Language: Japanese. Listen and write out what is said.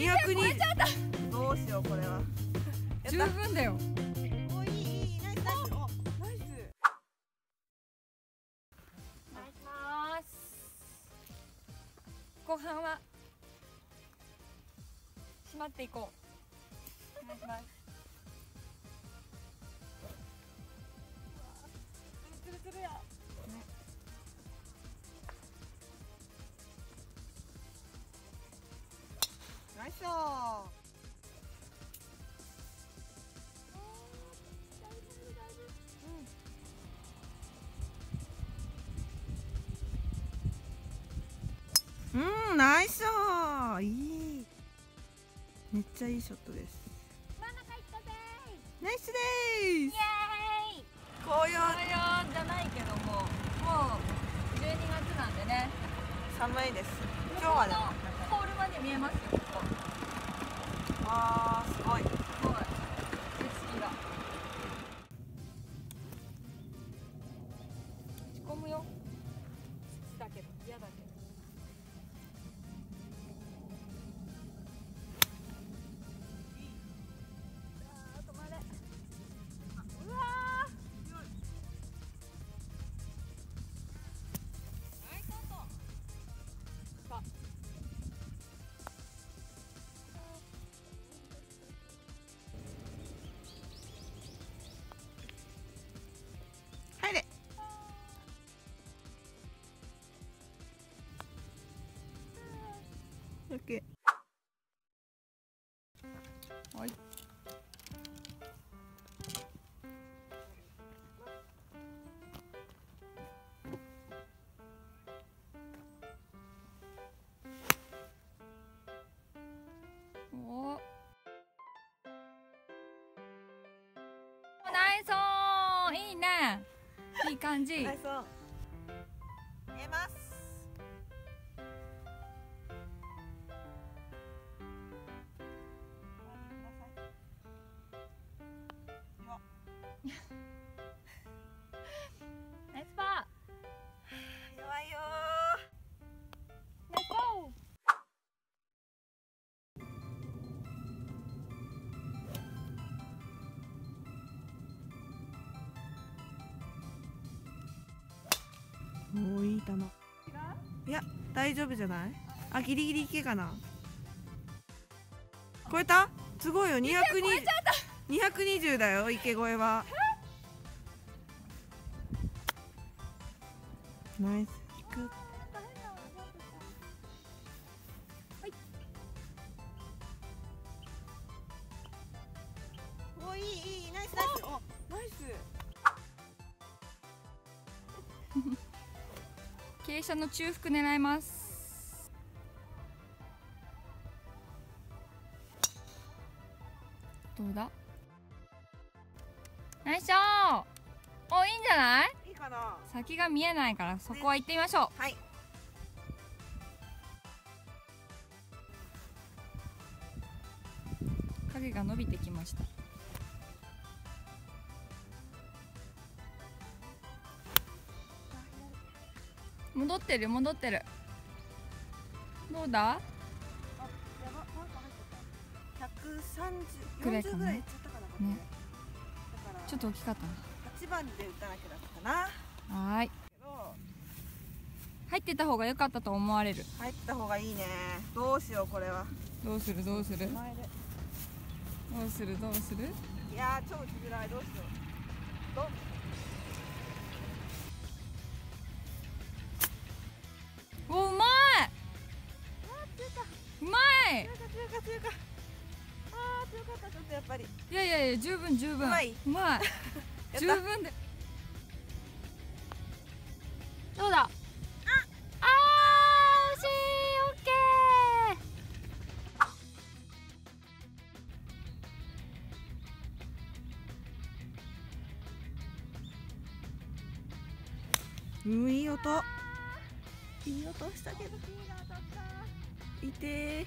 220どうしようこれは。十分だよ。おいいいいナイスナイスおナイスナイスます。後半は締まっていこう。お願いします。つるつるやナイスいい。めっちゃいいショットです。真ん中行ったぜナイスです。イエーイ。紅葉紅葉じゃないけどももう12月なんでね。寒いです。今日はねホールまで見えますよここ。あーすごいねいい感じ。ーおーいや大丈夫じゃない？あギリギリいけかな？超えた？すごいよ。220 220だよ池越えは。ナイス。引く。おいいいいナイスナイス。おナイス 傾斜の中腹狙います。どうだ？ナイスショー！おいいんじゃない？いいかな。先が見えないからそこは行ってみましょはい。う影が伸びてきました戻ってる戻ってるどうだ？くらいかな？四十ぐらいいっちゃったかな。これね。ちょっと大きかった八番で打たなきゃだったかな。なはーい入ってた方が良かったと思われる入った方がいいね。どうしよう、これは。どうする？どうする？ど。うする？どうする？いやー、超打ちづらい、どうしよう。どん。強か、強か、強か。あー、強かった、ちょっとやっぱり。いやいやいや十分十分うまいうまい 十分でどうだ？ああー惜しいオッケうん、いい音。いい音したけど。いて